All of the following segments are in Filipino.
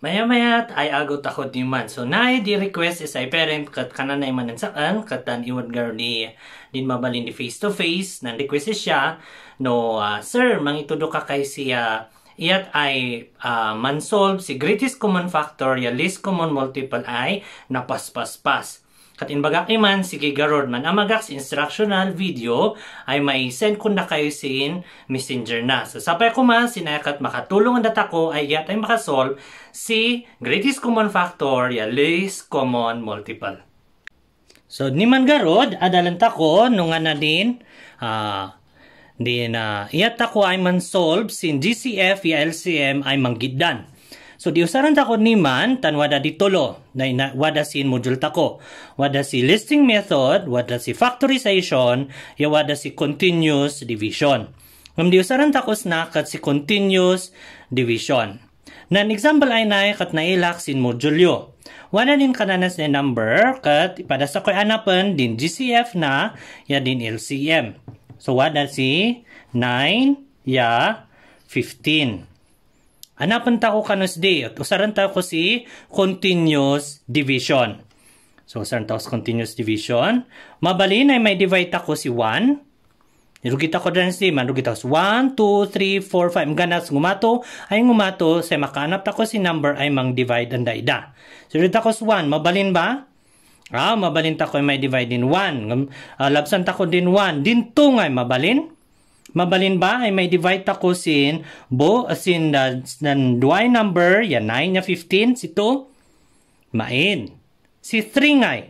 Maya-mayat ay agot ako ni man. So, na di request is ay parent kat kanan na iman saan kat tan iwan gar di din mabalin di face to face nan request siya no uh, sir mangitudo ka kay siya iyat ay uh, mansolve si greatest common factor ya least common multiple ay napaspas-pas. Kat inbagak iman, sige garod man amagak si instructional video ay may send ko na kayo sin messenger na. So sapay ko man, sinayakat makatulong ang data ko ay yat ay makasolve si greatest common factor ya least common multiple. So ni man garod, adalanta ko nung na din uh, din uh, iyat ako ay man solve sin GCF ya LCM ay manggidan. So di usaran ta ko niman tan wada ditulo na ina, wada si module tako. Wada si listing method, wada si factorization, ya wada si continuous division. Ngam di usaran ta ko na kat si continuous division. Nan example ay na kat nailak sin modulyo. Wala din kananas na number kat ipada sa ko'y anapan din GCF na ya din LCM. So wada si 9 ya 15. Hanapan ta ko kanus di at usaran ta ko si continuous division. So usaran ta ko si continuous division. Mabalin ay may divide ta ko si 1. Nirugita ko dyan si man rugita ko 1, 2, 3, 4, 5. Ganas ngumato ay ngumato sa makaanap ta ko si number ay mang divide ang daida. So rugita ko si 1. Mabalin ba? Ah, mabalin ta ko may divide din 1. Uh, ah, labsan ta ko din 1. Din 2 ngay mabalin. Mabalin ba ay may divide ako sin bo sin uh, nan duay number ya 9 ya 15 si 2 main. Si 3 ngay.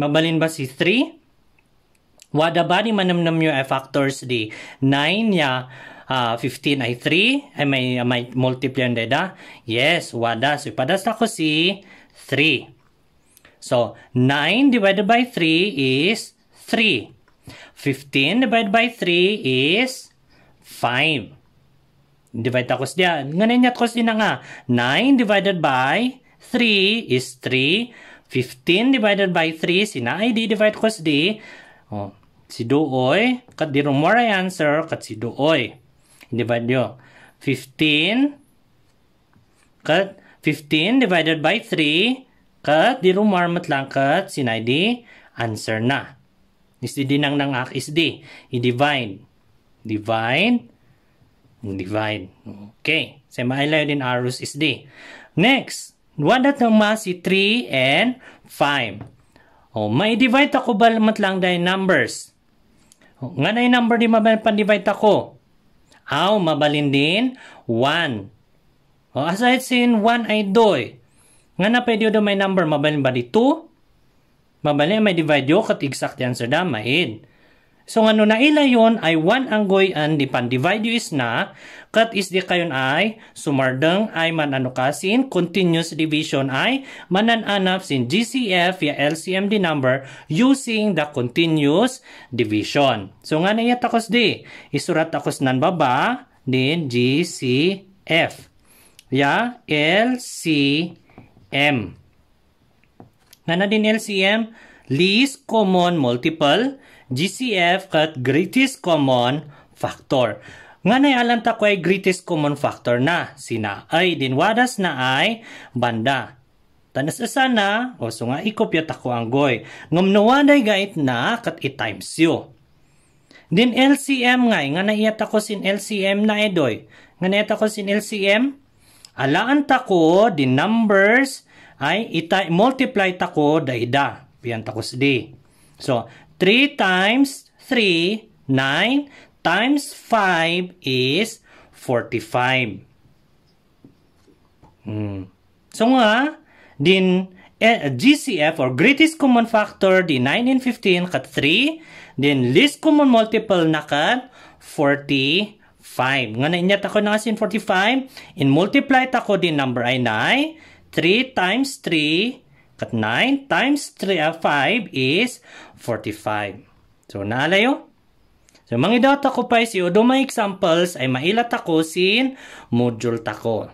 Mabalin ba si 3? Wada ba ni manamnam yung factors di 9 ya uh, 15 ay 3 ay may uh, may multiply ang deda? Yes, wada. So ipadas ako si 3. So 9 divided by 3 is 3. 15 divided by 3 is 5. Divide ako siya. Ngayon niya ko siya nga. 9 divided by 3 is 3. 15 divided by 3, sina ay di divide ko siya. Oh, si Duoy, kat di ay answer, kat si Duoy. Divide nyo. 15, kat 15 divided by 3, kat di rumor matlang kat sinay di answer na. Isdi din ang nang ak isdi. I-divide. Divide. Divide. Okay. Sa mailayo din arrows isdi. Next. Wadat ng ma si 3 and 5. Oh, may divide ako ba lang dahil numbers? Oh, nga na yung number di mabalin pan-divide ako. Aw, mabalin din 1. Oh, aside sin 1 ay doy. Nga na pwede do may number mabalin ba di 2? Mabali may divide yo kat exact answer da maid. So ngano na ila yon ay 1 ang goy an di pan divide yo is na kat is di kayon ay sumardeng ay manano kasin continuous division ay manananap sin GCF ya LCM di number using the continuous division. So nga na takos di isurat takos nan baba din GCF ya LCM. Nga na din LCM, least common multiple, GCF kat greatest common factor. Nga na alam ta ko ay greatest common factor na. Sina ay dinwadas na ay banda. Tanas asa na, o so nga ikopya ta ko ang goy. Ngumnawaday gait na kat i-times yo. Din LCM nga, nga naiyat ako sin LCM na edoy. Nga naiyat ako sin LCM, alaan ta ko din numbers ay ita multiply tako daida. Piyan takos di. So, 3 times 3, 9 times 5 is 45. Hmm. So nga, din eh, GCF or greatest common factor di 9 and 15 kat 3, then least common multiple na kat 45. Nga na inyat ako na sin 45, in multiply tako din number ay 9, 3 times 3 kat 9 times 3, uh, 5 is 45. So, naalayo? So, mga data ko pa si Odo may examples ay mailat ako sin module tako.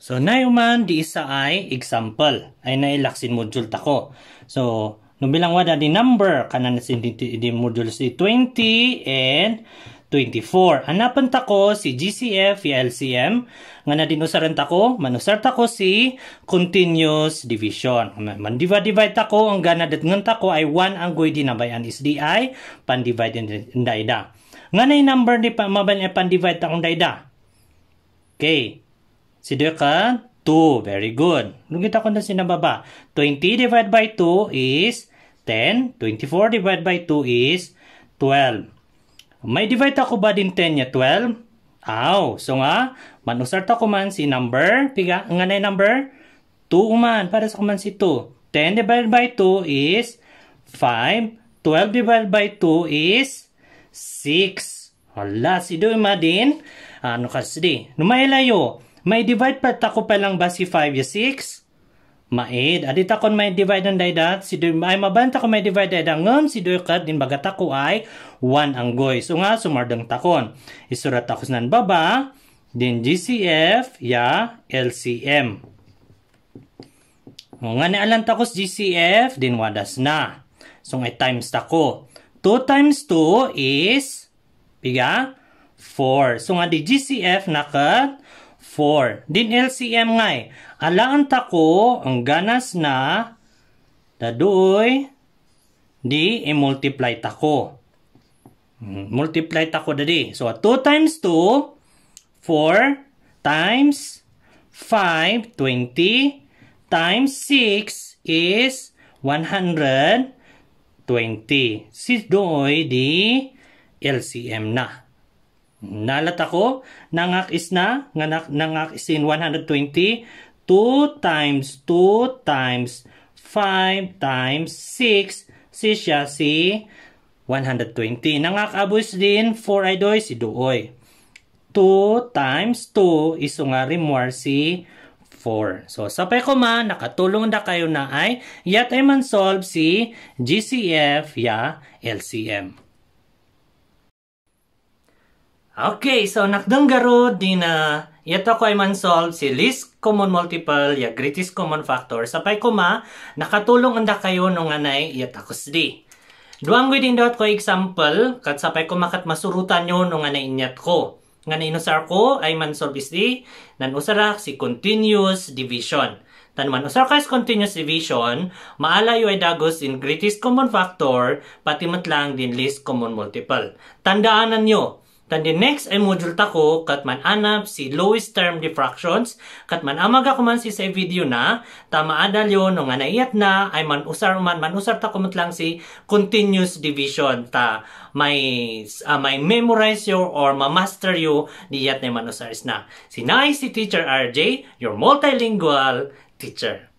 So, na man di isa ay example ay nailak sin module tako. So, nung bilang wada di number kanan sin di, di module si 20 and 24. Hanapan ta ko si GCF, LCM. Nga na dinusaran ta ko, ko si continuous division. Man-divide-divide ta ko, ang gana datngan ta ko ay 1 ang goy dinabayan is di ay pan-divide in daida. Nga na number ni pa mabal niya pan-divide ta kong daida. Okay. Si ka 2. Very good. Nung kita ko na sinababa. 20 divided by 2 is 10. 24 divided by 2 is 12. May divide ako ba din 10 niya 12? Aw, so nga, manusart ako man si number, piga, nga na number? 2 man, para sa kuman si 2. 10 divided by 2 is 5. 12 divided by 2 is 6. Hala, si do ma din. Ano kasi? Numaylayo. May divide pa tako pa lang ba si 5 ya 6? Maid. Adi takon may divide ng daydat, si doy ay mabanta ko may divide dayda ngam si doy kat din bagat ako ay 1 ang goy. So nga sumardang takon. Isurat ako nan baba din GCF ya LCM. Nga ni alam takos GCF din wadas na. So nga times tako. 2 times 2 is piga 4. So nga di GCF nakat 4. Din LCM ngay. Alaan ta ko ang ganas na dadoy di i-multiply ta ko. Hmm, multiply ta ko dadi. So 2 times 2 4 times 5 20 times 6 is 120. Si doy di LCM na. Nalat ako, nangak is na, nganak, nangak is in 120, 2 times 2 times 5 times 6, si siya si 120. Nangak abos din, 4 ay doy, si duoy. 2 times 2 is nga rimwar si 4. So, sapay ko man, nakatulong na kayo na ay, yat ay man solve si GCF ya LCM. Okay, so nakdanggaro din na ito ko ay man-solve si least common multiple ya greatest common factor. Sapay ko ma, nakatulong anda kayo nung anay iyat akos di. Duang din dot ko example, kat sapay ko makat masurutan nyo nung anay inyat ko. Nga na inusar ko ay man-solve is di, nan usara si continuous division. Tan man usar ka continuous division, maalayo ay dagos in greatest common factor, pati matlang din least common multiple. Tandaanan nyo, Then the next ay module tako kat man anap si lowest term diffractions kat man amag ako man si sa video na tama adal yon nga naiyat na ay man usar man man usar ta kumot lang si continuous division ta may uh, may memorize yo or ma-master yo diyat na man usar na. Si Nai si Teacher RJ, your multilingual teacher.